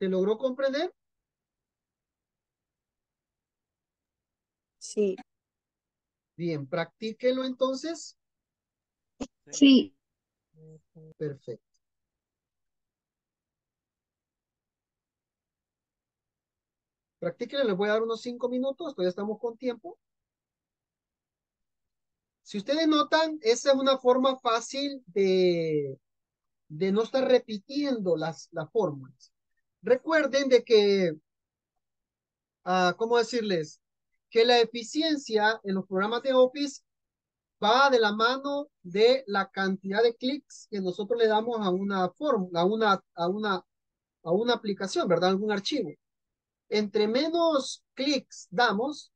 ¿Se logró comprender? Sí. Bien, practíquelo entonces. Sí. Perfecto. Practíquenlo, les voy a dar unos cinco minutos, todavía estamos con tiempo. Si ustedes notan, esa es una forma fácil de, de no estar repitiendo las, las fórmulas. Recuerden de que, ah, ¿cómo decirles? Que la eficiencia en los programas de Office va de la mano de la cantidad de clics que nosotros le damos a una fórmula, a una, a una, a una aplicación, ¿verdad? Algún archivo entre menos clics damos,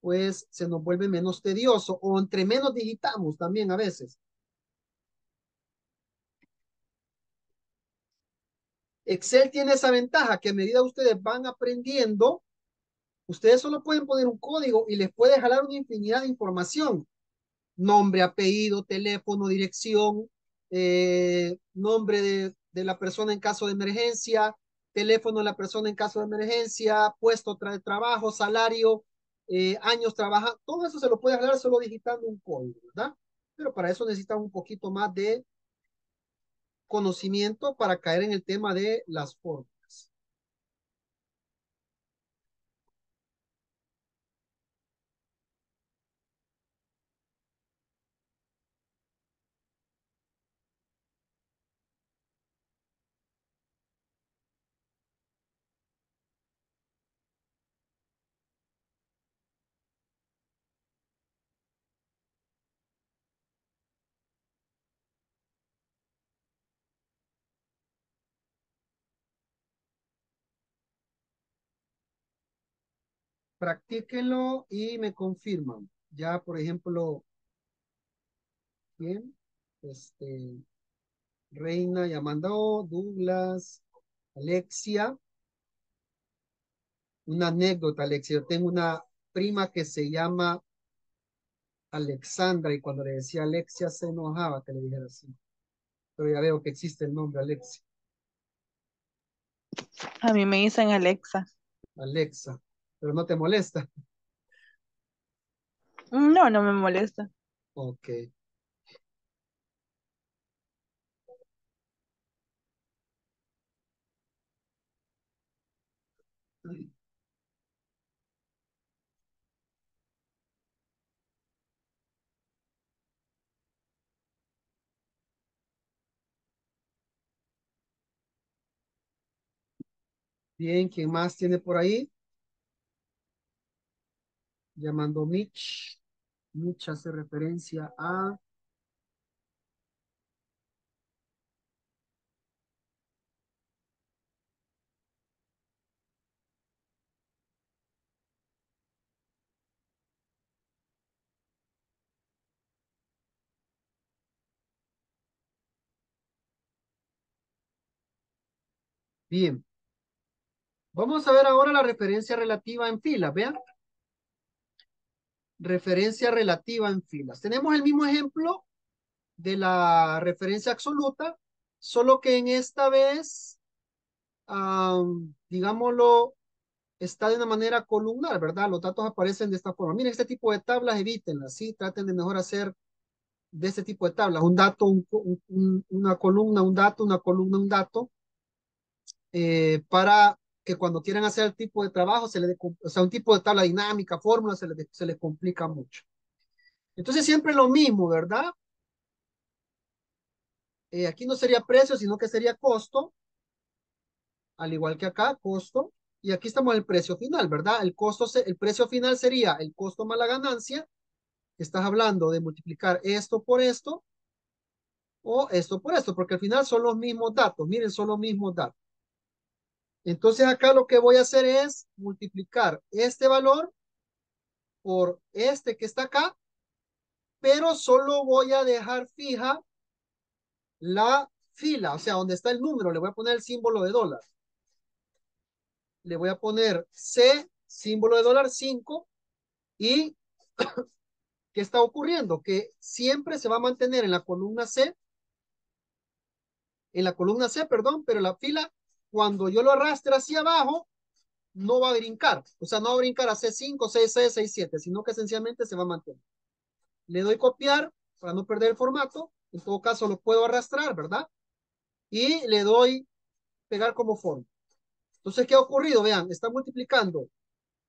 pues se nos vuelve menos tedioso o entre menos digitamos también a veces. Excel tiene esa ventaja que a medida ustedes van aprendiendo, ustedes solo pueden poner un código y les puede jalar una infinidad de información. Nombre, apellido, teléfono, dirección, eh, nombre de, de la persona en caso de emergencia, teléfono de la persona en caso de emergencia, puesto de trabajo, salario, eh, años trabaja, todo eso se lo puede hablar solo digitando un código, ¿verdad? Pero para eso necesitan un poquito más de conocimiento para caer en el tema de las formas. Practíquenlo y me confirman. Ya, por ejemplo, bien, este, Reina ya mandó, Douglas, Alexia. Una anécdota, Alexia. Yo tengo una prima que se llama Alexandra y cuando le decía Alexia se enojaba que le dijera así. Pero ya veo que existe el nombre Alexia. A mí me dicen Alexa. Alexa. Pero no te molesta. No, no me molesta. Ok. Bien, ¿quién más tiene por ahí? Llamando Mitch. Mitch hace referencia a Bien. Vamos a ver ahora la referencia relativa en filas, vean. Referencia relativa en filas. Tenemos el mismo ejemplo de la referencia absoluta, solo que en esta vez, am, digámoslo, está de una manera columnar, ¿verdad? Los datos aparecen de esta forma. Miren, este tipo de tablas, evítenlas, ¿sí? Traten de mejor hacer de este tipo de tablas. Un dato, un- un- una columna, un dato, una columna, un dato. eh, para que cuando quieran hacer el tipo de trabajo, se les o sea, un tipo de tabla dinámica, fórmula, se les, se les complica mucho. Entonces siempre lo mismo, ¿verdad? Eh, aquí no sería precio, sino que sería costo, al igual que acá, costo. Y aquí estamos en el precio final, ¿verdad? El costo, el precio final sería el costo más la ganancia. Estás hablando de multiplicar esto por esto o esto por esto, porque al final son los mismos datos. Miren, son los mismos datos. Entonces acá lo que voy a hacer es multiplicar este valor por este que está acá, pero solo voy a dejar fija la fila, o sea, donde está el número, le voy a poner el símbolo de dólar. Le voy a poner C, símbolo de dólar 5, y ¿qué está ocurriendo? Que siempre se va a mantener en la columna C, en la columna C, perdón, pero la fila, cuando yo lo arrastre hacia abajo, no va a brincar, o sea, no va a brincar a C5, C6, C7, sino que esencialmente se va a mantener. Le doy copiar para no perder el formato, en todo caso lo puedo arrastrar, ¿verdad? Y le doy pegar como forma. Entonces, ¿qué ha ocurrido? Vean, está multiplicando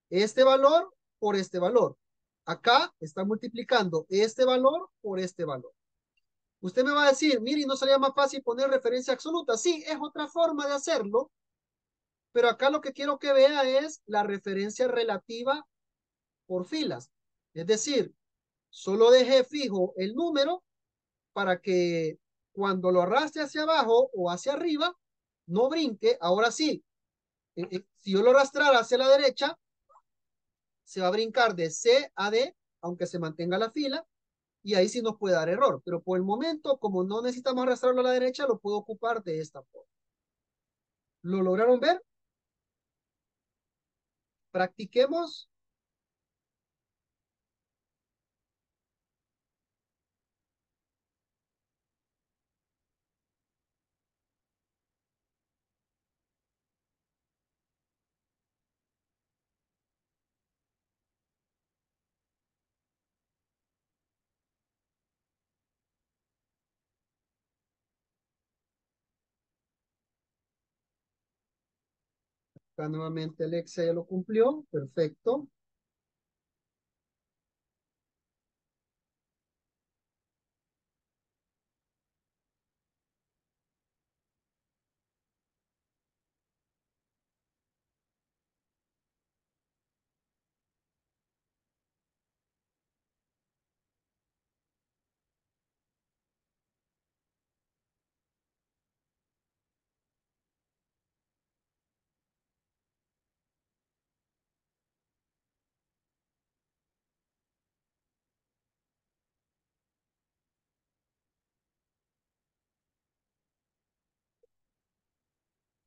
este valor por este valor. Acá está multiplicando este valor por este valor. Usted me va a decir, mire, ¿no sería más fácil poner referencia absoluta? Sí, es otra forma de hacerlo, pero acá lo que quiero que vea es la referencia relativa por filas. Es decir, solo dejé fijo el número para que cuando lo arrastre hacia abajo o hacia arriba, no brinque. Ahora sí, eh, eh, si yo lo arrastrara hacia la derecha, se va a brincar de C a D, aunque se mantenga la fila, y ahí sí nos puede dar error. Pero por el momento, como no necesitamos arrastrarlo a la derecha, lo puedo ocupar de esta forma. ¿Lo lograron ver? Practiquemos. Acá nuevamente Alexia ya lo cumplió. Perfecto.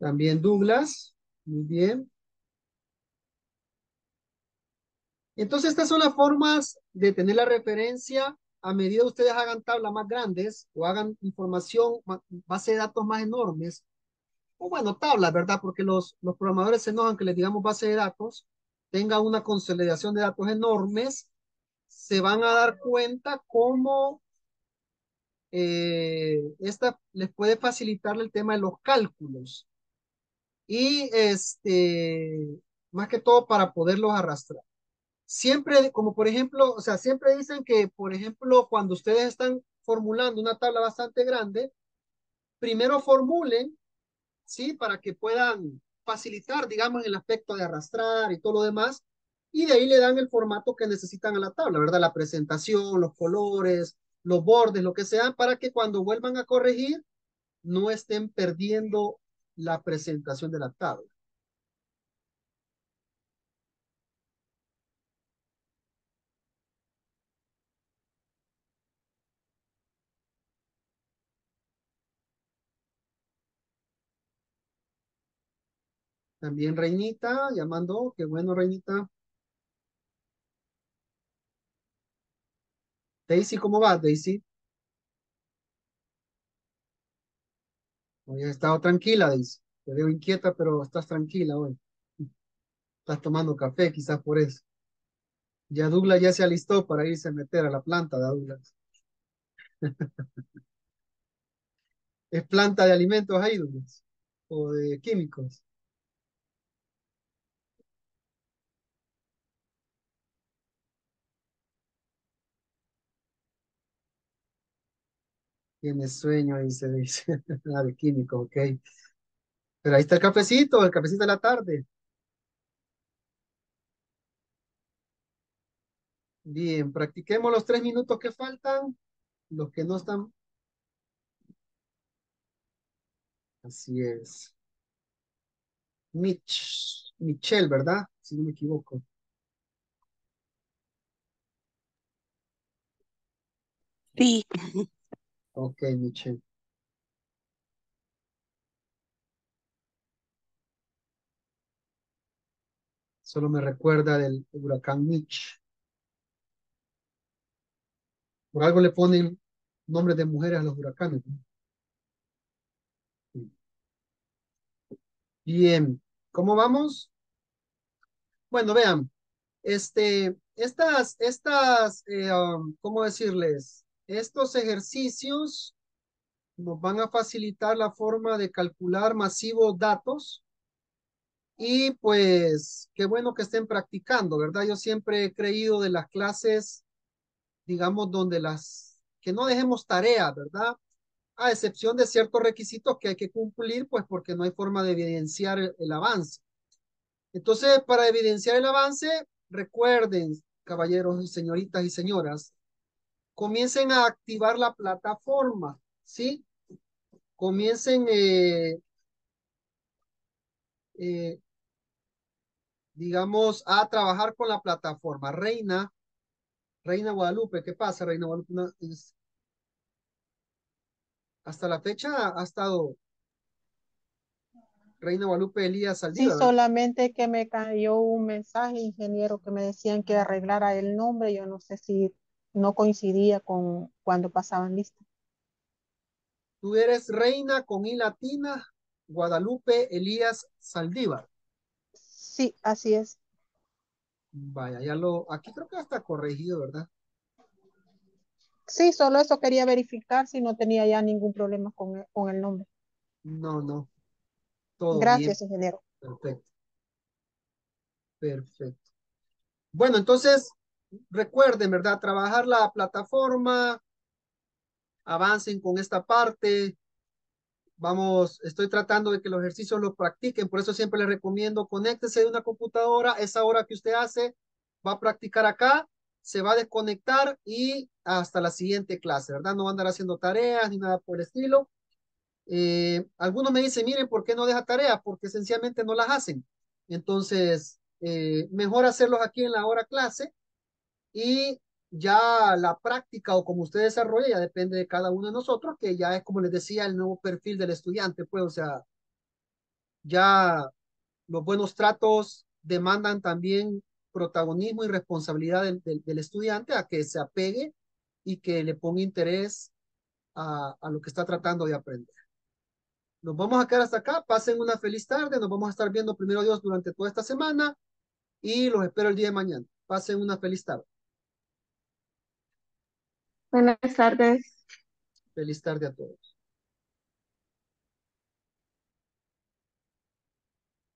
También Douglas. Muy bien. Entonces, estas son las formas de tener la referencia a medida que ustedes hagan tablas más grandes o hagan información, base de datos más enormes, o bueno, tablas, ¿verdad? Porque los, los programadores se enojan que les digamos base de datos, tenga una consolidación de datos enormes, se van a dar cuenta cómo eh, esta les puede facilitar el tema de los cálculos. Y este, más que todo para poderlos arrastrar siempre, como por ejemplo, o sea, siempre dicen que, por ejemplo, cuando ustedes están formulando una tabla bastante grande, primero formulen, ¿sí? Para que puedan facilitar, digamos, el aspecto de arrastrar y todo lo demás, y de ahí le dan el formato que necesitan a la tabla, ¿verdad? La presentación, los colores, los bordes, lo que sea, para que cuando vuelvan a corregir, no estén perdiendo la presentación de la tabla. También Reinita, llamando, qué bueno Reinita. Daisy, ¿cómo va Daisy? Hoy estado tranquila, Daisy. Te veo inquieta, pero estás tranquila hoy. Estás tomando café, quizás por eso. Ya Douglas ya se alistó para irse a meter a la planta de Douglas. ¿Es planta de alimentos ahí, Douglas? ¿O de químicos? Tiene sueño ahí se dice. ah, de químico, ok. Pero ahí está el cafecito, el cafecito de la tarde. Bien, practiquemos los tres minutos que faltan. Los que no están. Así es. Mitch, Michelle, ¿verdad? Si no me equivoco. Sí. Ok, Michelle. Solo me recuerda del huracán Mitch. Por algo le ponen nombres de mujeres a los huracanes. Bien, ¿cómo vamos? Bueno, vean, este, estas, estas, eh, um, ¿cómo decirles? Estos ejercicios nos van a facilitar la forma de calcular masivos datos y pues qué bueno que estén practicando, ¿verdad? Yo siempre he creído de las clases, digamos, donde las, que no dejemos tareas, ¿verdad? A excepción de ciertos requisitos que hay que cumplir, pues porque no hay forma de evidenciar el, el avance. Entonces, para evidenciar el avance, recuerden, caballeros señoritas y señoras, comiencen a activar la plataforma, ¿sí? Comiencen, eh, eh, digamos, a trabajar con la plataforma. Reina, Reina Guadalupe, ¿qué pasa, Reina Guadalupe? hasta la fecha ha estado Reina Guadalupe Elías Saldívar. Sí, solamente que me cayó un mensaje, ingeniero, que me decían que arreglara el nombre. Yo no sé si no coincidía con cuando pasaban lista. Tú eres Reina con I latina, Guadalupe Elías Saldívar. Sí, así es. Vaya, ya lo, aquí creo que está corregido, ¿verdad? Sí, solo eso quería verificar si no tenía ya ningún problema con el, con el nombre. No, no. Todo Gracias, bien. ingeniero. Perfecto. Perfecto. Bueno, entonces, recuerden, ¿verdad? Trabajar la plataforma, avancen con esta parte. Vamos, estoy tratando de que los ejercicios los practiquen, por eso siempre les recomiendo, conéctese de una computadora, esa hora que usted hace, va a practicar acá, se va a desconectar y hasta la siguiente clase, ¿verdad? No va a andar haciendo tareas ni nada por el estilo. Eh, algunos me dicen, miren, ¿por qué no deja tareas? Porque esencialmente no las hacen. Entonces, eh, mejor hacerlos aquí en la hora clase y ya la práctica o como usted desarrolla ya depende de cada uno de nosotros, que ya es como les decía el nuevo perfil del estudiante, pues, o sea, Ya los buenos tratos demandan también protagonismo y responsabilidad del, del- estudiante a que se apegue y que le ponga interés a, a lo que está tratando de aprender. Nos vamos a quedar hasta acá. Pasen una feliz tarde. Nos vamos a estar viendo primero Dios durante toda esta semana y los espero el día de mañana. Pasen una feliz tarde. Buenas tardes. Feliz tarde a todos.